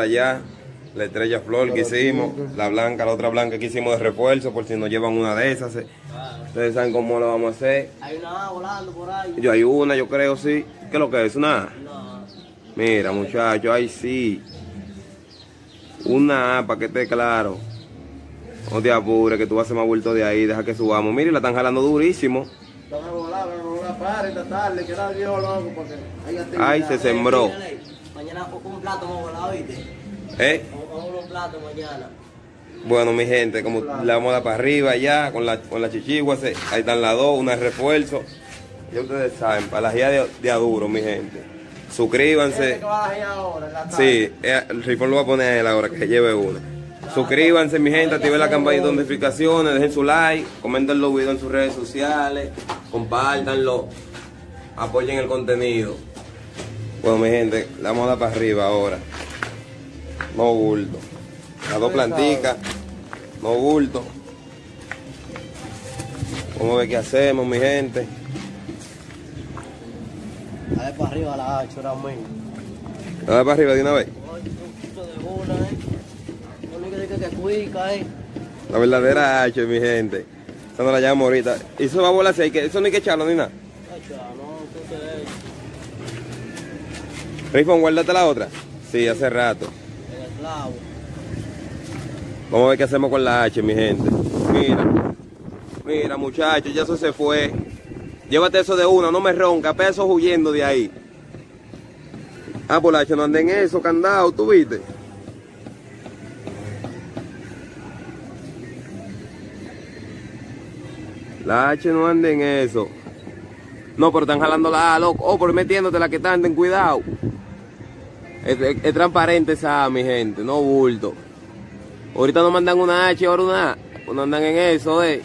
allá, la estrella flor que hicimos, la blanca, la otra blanca que hicimos de refuerzo por si nos llevan una de esas. eh. Ustedes saben cómo lo vamos a hacer. Hay una volando por ahí. Yo hay una, yo creo, sí. ¿Qué es lo que es? ¿Una? No. Mira, muchachos, ahí sí. Una A, para que esté claro. No te apures, que tú vas a hacer más vuelto de ahí, deja que subamos. Mire, la están jalando durísimo. Ay, se sembró. Mañana un plato ¿viste? ¿Eh? Vamos a un plato mañana. Bueno, mi gente, como la vamos a dar para arriba ya, con la, con la chichigua, se- ahí están las dos, una refuerzo. Ya ustedes saben, para la guía de, de aduro, mi gente. Suscríbanse. que va a ir ahora, en la tarde. Sí, eh, el rifón lo va a poner él ahora que lleve una. Suscríbanse, mi gente, activen la campanita de notificaciones, dejen su like, comenten los videos en sus redes sociales, compártanlo, apoyen el contenido. Bueno, mi gente, le vamos a dar para arriba ahora. No bulto. Las dos planticas, no bulto. Vamos a ver qué hacemos, mi gente. Ver para arriba la H ahora mismo. Le dar para arriba de una vez. ¿eh? ¿eh? La verdadera H, mi gente. Esa no la llamo ahorita. Y eso va a volar así, eso no hay que echarlo ni nada. Ay, ya, no, entonces Rifón, guárdate la otra. Sí, hace rato. Vamos a ver qué hacemos con la H, mi gente. Mira. Mira, muchachos, ya eso se fue. Llévate eso de una, no me ronca, pesos huyendo de ahí. Ah, por la H, no anden en eso, candado, ¿tú viste? La H no anda en eso. No, pero están jalando la A, loco. Oh, por metiéndote la que están, ten cuidado. Es, es- es transparente esa A, mi gente, no bulto. Ahorita nos mandan una H, ahora una A. Pues no andan en eso, eh.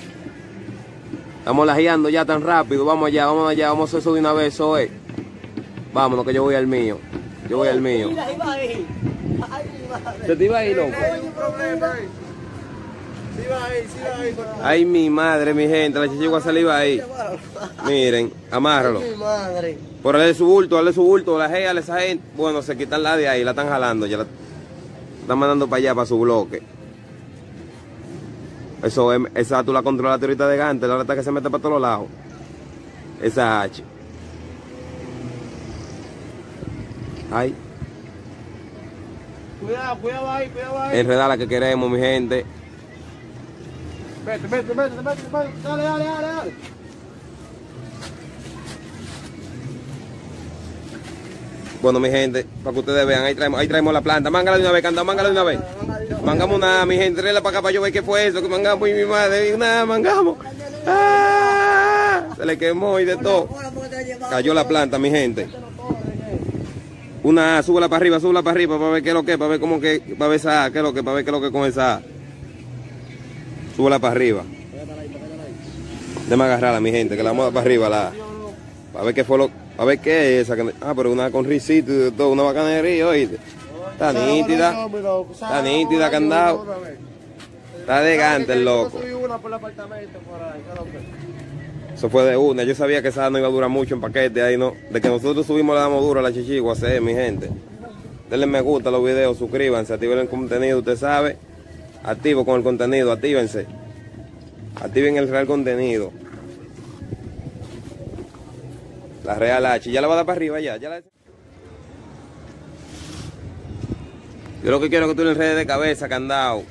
Estamos lajeando ya tan rápido. Vamos allá, vamos allá, vamos a hacer eso de una vez, eso, eh. Vámonos, que yo voy al mío. Yo voy al mío. ¿Se te iba loco? Va ahí. pero- Ay, mi madre, mi gente, la chichigua saliva ahí. Miren, amárralo. Mi madre. Por darle su bulto, darle su bulto, la G, esa gente. Bueno, se quitan la de ahí, la están jalando, ya la están mandando para allá, para su bloque. Eso es, esa tú la controlaste ahorita de gante, la está que se mete para todos lados. Esa H. Ay, Cuidado, cuidado ahí, cuidado ahí. enredar la que queremos, mi gente. Vete, vete, vete, vete, vete. Dale, dale, dale, dale. Bueno, mi gente, para que ustedes vean, ahí traemos, ahí traemos la planta. Mángala de una vez, canta, mángala de una vez. Mangamos una, mi gente, tráela para acá para yo ver qué fue eso, que mangamos y mi madre, nada, mangamos. ¡Ah! Se le quemó y de todo. Cayó la planta, mi gente. Una A, súbela para arriba, súbela para arriba para ver qué es lo que, para ver cómo que, para ver esa A, qué es lo que, para ver qué es lo que con esa A. Súbela para arriba. Déjame agarrarla, mi gente, que la vamos a dar para arriba la. Para ver qué fue lo, para ver qué es esa. que- Ah, pero una con risito y de todo, una bacanería, oíste. Está nítida, está nítida, candado. Está de gante el loco. Eso fue de una. Yo sabía que esa no iba a durar mucho en paquete. Ahí no. De que nosotros subimos le damos duro a la chichigua, sé, mi gente. Denle me gusta a los videos, suscríbanse, activen el contenido, usted sabe. Activo con el contenido, actívense. Activen el real contenido. La real H. Ya la va a dar para arriba ya. ya la- Yo lo que quiero es que tú le enredes de cabeza, candado.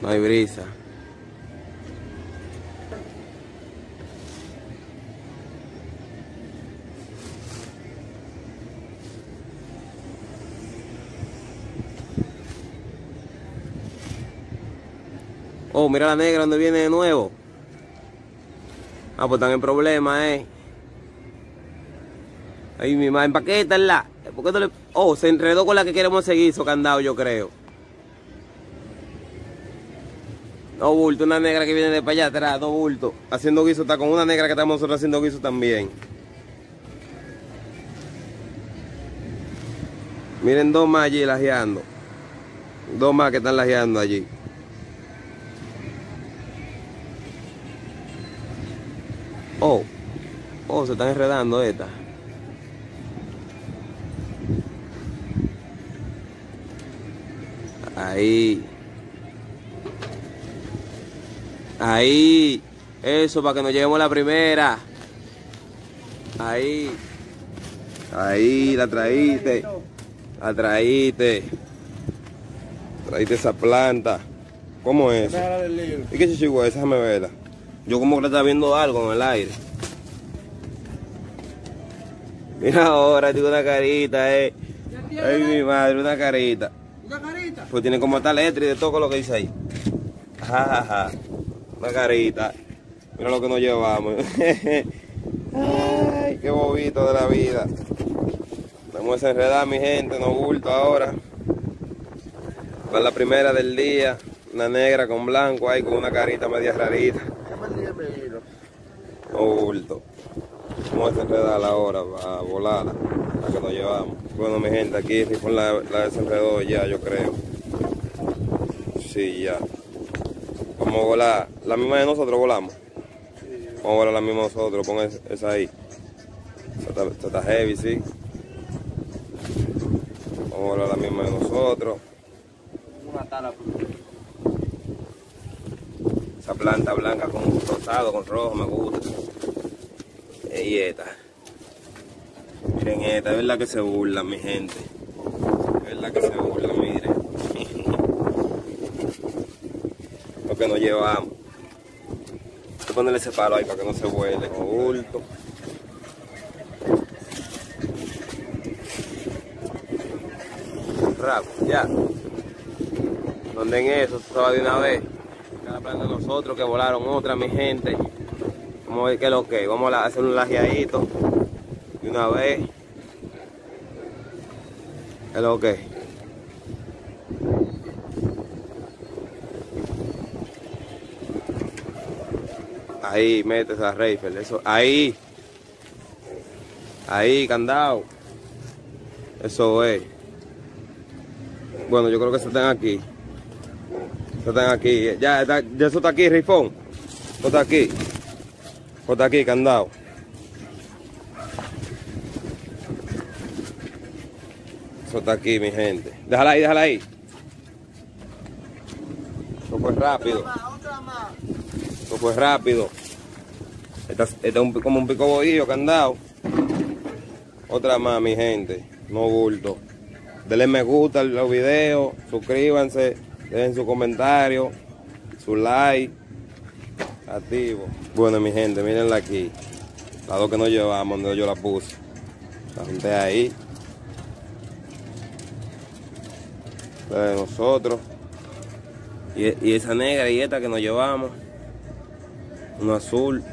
No hay brisa. Oh, mira la negra donde viene de nuevo. Ah, pues están en problema, eh. Ay, mi madre, empaquétala. ¿Por qué no le... Oh, se enredó con la que queremos seguir, so candado, yo creo. No bulto, una negra que viene de para allá atrás, no bulto. Haciendo guiso, está con una negra que estamos nosotros haciendo guiso también. Miren dos más allí lajeando. Dos más que están lajeando allí. Oh, oh, se están enredando estas. Ahí. Ahí. Eso, para que nos llevemos la primera. Ahí. Ahí, la traíste. La traíste. Traíste esa planta. ¿Cómo es? eso? ¿Y qué chichigua es? Déjame verla. Yo como que le está viendo algo en el aire. Mira ahora, tiene una carita, eh. Ay, mi madre, una carita. ¿Una carita? Pues tiene como esta letra y de todo lo que dice ahí. Ja, ja, ja. Una carita. Mira lo que nos llevamos. Ay, qué bobito de la vida. Vamos a desenredar mi gente, no bulto ahora. Para la primera del día. Una negra con blanco ahí con una carita media rarita. Bulto. Vamos a desenredarla ahora para volarla. La que nos llevamos. Bueno mi gente, aquí Rifón la, la desenredó ya yo creo. Sí, ya. Vamos a volar. La misma de nosotros volamos. Vamos a volar la misma de nosotros. Pon es- esa ahí. Esa está, esa está heavy, sí. Vamos a volar la misma de nosotros. Una tala. Esa planta blanca con rosado, con rojo, me gusta. Y esta. Miren esta, es verdad que se burla mi gente. Es verdad que se burla, miren. Lo que nos llevamos. Hay que ponerle ese palo ahí para que no se vuele. Bulto. Rápido, ya. Donde en eso, se va de una vez. Cada planta de nosotros que volaron otra, mi gente. Vamos a ver qué es lo que. es. Vamos a hacer un lajeadito. De una vez. ¿Qué es lo que? Ahí, mete esa rifle. Eso, ahí. Ahí, candado. Eso es. Bueno, yo creo que se están aquí. Se están aquí. Ya, ya eso está aquí, rifón. Eso está aquí. Está aquí, candado. Eso está aquí, mi gente. Déjala ahí, déjala ahí. Eso fue rápido. Eso fue rápido. Esta, esta es un- como un pico bohío, candado. Otra más, mi gente. No bulto. Denle me gusta a los videos. Suscríbanse. Dejen su comentario. Su like. Activo. Bueno, mi gente, mírenla aquí. Las dos que nos llevamos, donde yo la puse. La junté ahí. La de nosotros. Y, esa negra y esta que nos llevamos. Un azul,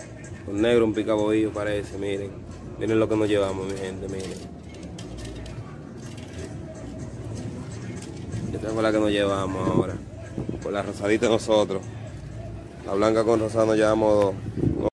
un negro, un picaboillo parece, miren. Miren lo que nos llevamos, mi gente, miren. Esta fue la que nos llevamos ahora. Con la rosadita nosotros. La blanca con rosada nos llevamos dos.